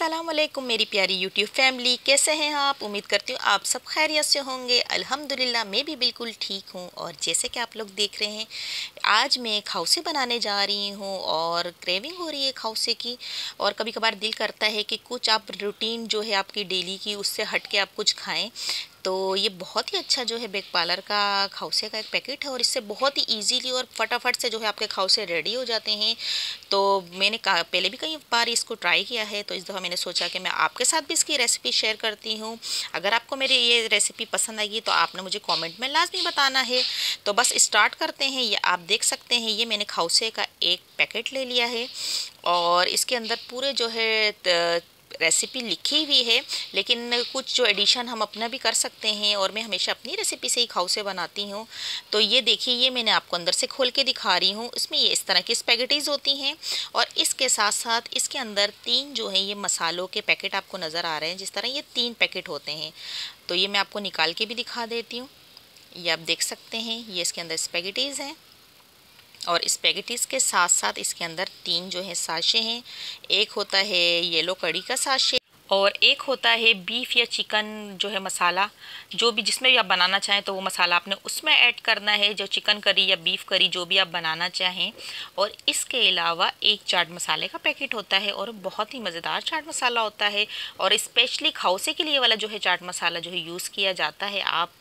वालेकुम मेरी प्यारी यूट्यूब फैमिली कैसे हैं आप? उम्मीद करती हूँ आप सब खैरियत से होंगे। अल्हम्दुलिल्लाह, मैं भी बिल्कुल ठीक हूँ। और जैसे कि आप लोग देख रहे हैं, आज मैं खाउसे बनाने जा रही हूँ और क्रेविंग हो रही है खाउसे की। और कभी कभार दिल करता है कि कुछ आप रूटीन जो है आपकी डेली की, उससे हट के आप कुछ खाएँ। तो ये बहुत ही अच्छा जो है बेक पार्लर का खाउसे का एक पैकेट है और इससे बहुत ही इजीली और फटाफट से जो है आपके खाउसे रेडी हो जाते हैं। तो मैंने पहले भी कई बार इसको ट्राई किया है तो इस दफ़ा मैंने सोचा कि मैं आपके साथ भी इसकी रेसिपी शेयर करती हूँ। अगर आपको मेरी ये रेसिपी पसंद आएगी तो आपने मुझे कॉमेंट में लाजमी बताना है। तो बस स्टार्ट करते हैं, ये आप देख सकते हैं, ये मैंने खाउसे का एक पैकेट ले लिया है। और इसके अंदर पूरे जो है रेसिपी लिखी हुई है, लेकिन कुछ जो एडिशन हम अपना भी कर सकते हैं और मैं हमेशा अपनी रेसिपी से ही खाऊ से बनाती हूँ। तो ये देखिए, ये मैंने आपको अंदर से खोल के दिखा रही हूँ। इसमें ये इस तरह की स्पेगेटीज़ होती हैं और इसके साथ साथ इसके अंदर तीन जो है, ये मसालों के पैकेट आपको नज़र आ रहे हैं, जिस तरह ये तीन पैकेट होते हैं। तो ये मैं आपको निकाल के भी दिखा देती हूँ। ये आप देख सकते हैं, ये इसके अंदर स्पेगेटीज़ हैं। और स्पेगेटीज़ के साथ साथ इसके अंदर तीन जो है साशे हैं। एक होता है येलो कड़ी का साशे और एक होता है बीफ या चिकन जो है मसाला। जो भी जिसमें भी आप बनाना चाहें तो वो मसाला आपने उसमें ऐड करना है, जो चिकन करी या बीफ करी, जो भी आप बनाना चाहें। और इसके अलावा एक चाट मसाले का पैकेट होता है और बहुत ही मज़ेदार चाट मसाला होता है। और स्पेशली खाउसे के लिए वाला जो है चाट मसाला जो है यूज़ किया जाता है। आप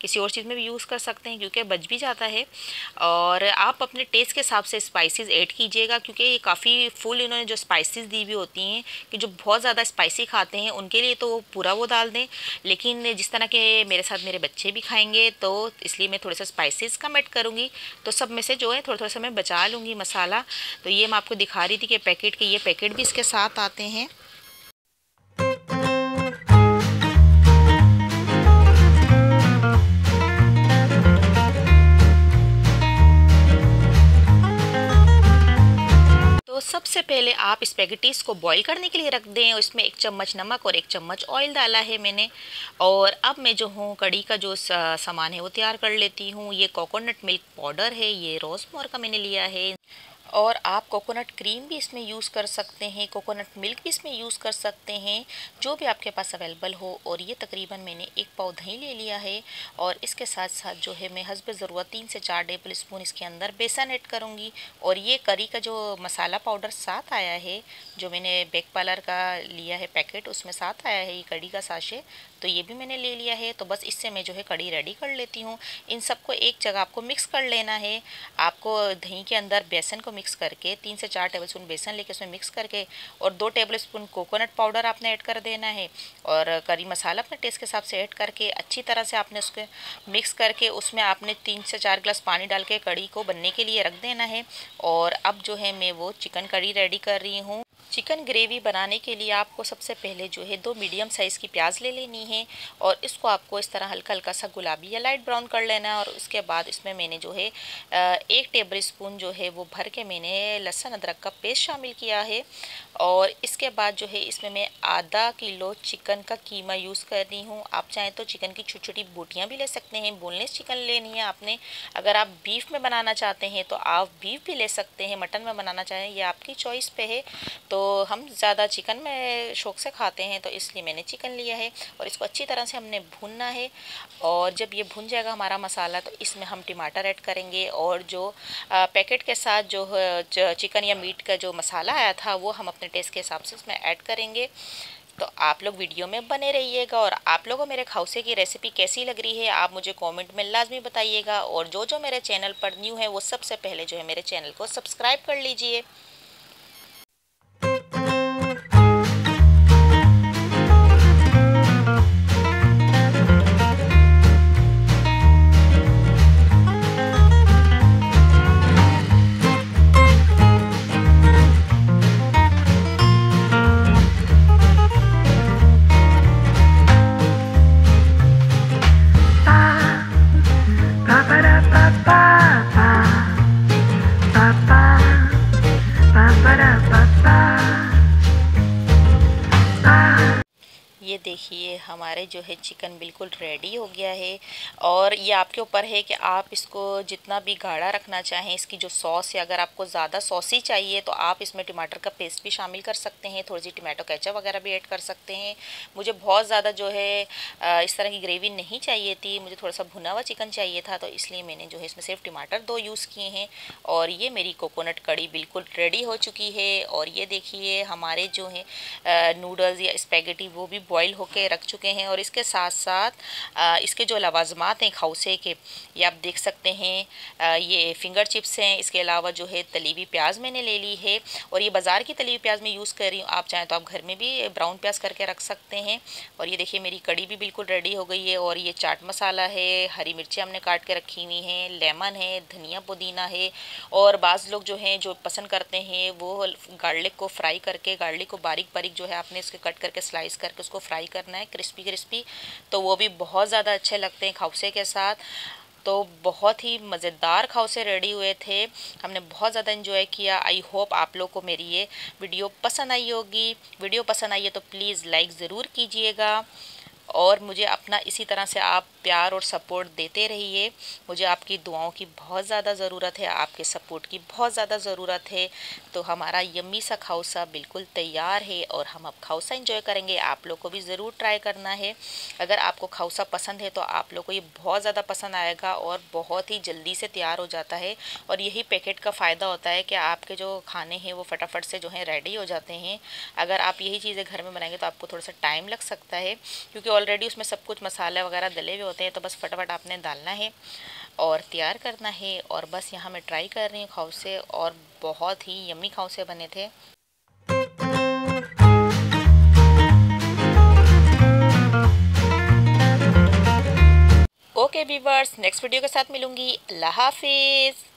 किसी और चीज़ में भी यूज़ कर सकते हैं, क्योंकि बच भी जाता है। और आप अपने टेस्ट के हिसाब से स्पाइसेस ऐड कीजिएगा, क्योंकि ये काफ़ी फुल इन्होंने जो स्पाइसेस दी हुई होती हैं, कि जो बहुत ज़्यादा स्पाइसी खाते हैं, उनके लिए तो पूरा वो डाल दें। लेकिन जिस तरह के मेरे साथ मेरे बच्चे भी खाएँगे तो इसलिए मैं थोड़े से स्पाइसेस कम ऐड करूँगी। तो सब में से जो है थोड़ा थोड़ा सा मैं बचा लूँगी मसाला। तो ये मैं आपको दिखा रही थी कि पैकेट के, ये पैकेट भी इसके साथ आते हैं। सबसे पहले आप स्पेगेटीज़ को बॉईल करने के लिए रख दें। इसमें एक चम्मच नमक और एक चम्मच ऑयल डाला है मैंने। और अब मैं जो हूँ कड़ी का जो सामान है वो तैयार कर लेती हूँ। ये कोकोनट मिल्क पाउडर है, ये रोज़ का मैंने लिया है। और आप कोकोनट क्रीम भी इसमें यूज़ कर सकते हैं, कोकोनट मिल्क भी इसमें यूज़ कर सकते हैं, जो भी आपके पास अवेलेबल हो। और ये तकरीबन मैंने एक पाव दही ले लिया है और इसके साथ साथ जो है मैं हसब ज़रूरत तीन से चार टेबल स्पून इसके अंदर बेसन ऐड करूँगी। और ये करी का जो मसाला पाउडर साथ आया है, जो मैंने बेक पार्लर का लिया है पैकेट, उसमें साथ आया है ये कड़ी का साशे तो ये भी मैंने ले लिया है। तो बस इससे मैं जो है कड़ी रेडी कर लेती हूँ। इन सबको एक जगह आपको मिक्स कर लेना है। आपको दही के अंदर बेसन को मिक्स करके तीन से चार टेबल स्पून बेसन लेके उसमें मिक्स करके और दो टेबल स्पून कोकोनट पाउडर आपने ऐड कर देना है और करी मसाला अपने टेस्ट के हिसाब से ऐड करके अच्छी तरह से आपने उसके मिक्स करके उसमें आपने तीन से चार गिलास पानी डाल के कड़ी को बनने के लिए रख देना है और अब जो है मैं वो चिकन कड़ी रेडी कर रही हूँ। चिकन ग्रेवी बनाने के लिए आपको सबसे पहले जो है दो मीडियम साइज़ की प्याज ले लेनी है और इसको आपको इस तरह हल्का हल्का सा गुलाबी या लाइट ब्राउन कर लेना है और उसके बाद इसमें मैंने जो है एक टेबल स्पून जो है वो भर के मैंने लहसुन अदरक का पेस्ट शामिल किया है और इसके बाद जो है इसमें मैं आधा किलो चिकन का कीमा यूज़ कर रही हूँ। आप चाहें तो चिकन की छोटी छोटी बोटियाँ भी ले सकते हैं, बोनलेस चिकन लेनी है आपने। अगर आप बीफ में बनाना चाहते हैं तो आप बीफ भी ले सकते हैं, मटन में बनाना चाहें यह आपकी चॉइस पे है। तो हम ज़्यादा चिकन में शौक से खाते हैं तो इसलिए मैंने चिकन लिया है और इसको अच्छी तरह से हमने भूनना है। और जब ये भुन जाएगा हमारा मसाला तो इसमें हम टमाटर ऐड करेंगे और जो पैकेट के साथ जो चिकन या मीट का जो मसाला आया था, वो हम अपने टेस्ट के हिसाब से इसमें ऐड करेंगे। तो आप लोग वीडियो में बने रहिएगा और आप लोगों मेरे खाउसे की रेसिपी कैसी लग रही है, आप मुझे कमेंट में लाजमी बताइएगा। और जो जो मेरे चैनल पर न्यू है, वो सबसे पहले जो है मेरे चैनल को सब्सक्राइब कर लीजिए। ये देखिए, हमारे जो है चिकन बिल्कुल रेडी हो गया है और ये आपके ऊपर है कि आप इसको जितना भी गाढ़ा रखना चाहें, इसकी जो सॉस है अगर आपको ज़्यादा सॉसी चाहिए तो आप इसमें टमाटर का पेस्ट भी शामिल कर सकते हैं थोड़ी सी टमाटो कैचअप वगैरह भी ऐड कर सकते हैं। मुझे बहुत ज़्यादा जो है इस तरह की ग्रेवी नहीं चाहिए थी, मुझे थोड़ा सा भुना हुआ चिकन चाहिए था तो इसलिए मैंने जो है इसमें सिर्फ़ टमाटर दो यूज़ किए हैं और ये मेरी कोकोनट कड़ी बिल्कुल रेडी हो चुकी है और ये देखिए, हमारे जो है नूडल्स या स्पैगेटी वो भी बॉईल होके रख चुके हैं और इसके साथ साथ इसके जो लवाजमात हैं खौसे के, ये आप देख सकते हैं ये फिंगर चिप्स हैं, इसके अलावा जो है तलीवी प्याज मैंने ले ली है और ये बाज़ार की तलीवी प्याज मैं यूज़ कर रही हूँ। आप चाहें तो आप घर में भी ब्राउन प्याज करके रख सकते हैं और ये देखिए मेरी कड़ी भी बिल्कुल रेडी हो गई है और ये चाट मसाला है, हरी मिर्ची हमने काट के रखी हुई हैं, लेमन है, धनिया पुदीना है और बाज़ लोग जो हैं, जो पसंद करते हैं वो गार्लिक को फ्राई करके गार्लिक को बारीक बारीक जो है आपने इसके कट करके स्लाइस करके उसको फ्राई करना है, क्रिस्पी क्रिस्पी तो वो भी बहुत ज़्यादा अच्छे लगते हैं खाउसे के साथ। तो बहुत ही मज़ेदार खाउसे रेडी हुए थे। हमने बहुत ज़्यादा इन्जॉय किया। आई होप आप लोग को मेरी ये वीडियो पसंद आई होगी। वीडियो पसंद आई है तो प्लीज़ लाइक ज़रूर कीजिएगा। और मुझे अपना इसी तरह से आप प्यार और सपोर्ट देते रहिए। मुझे आपकी दुआओं की बहुत ज़्यादा ज़रूरत है, आपके सपोर्ट की बहुत ज़्यादा ज़रूरत है। तो हमारा यम्मी सा खाउसा बिल्कुल तैयार है और हम अब खाउसा इंजॉय करेंगे। आप लोग को भी ज़रूर ट्राई करना है। अगर आपको खाउसा पसंद है तो आप लोग को ये बहुत ज़्यादा पसंद आएगा और बहुत ही जल्दी से तैयार हो जाता है। और यही पैकेट का फ़ायदा होता है कि आपके जो खाने हैं वो फटाफट से जो है रेडी हो जाते हैं। अगर आप यही चीज़ें घर में बनाएँगे तो आपको थोड़ा सा टाइम लग सकता है, क्योंकि ऑलरेडी उसमें सब कुछ मसाला वगैरह डले हुए होते हैं तो बस फटाफट आपने डालना है और तैयार करना है और बस यहाँ मैं ट्राई कर रही हूँ खाउसे और बहुत ही यम्मी खाउसे बने थे। ओके व्यूवर्स नेक्स्ट वीडियो के साथ मिलूँगी। अल्लाह हाफिज़।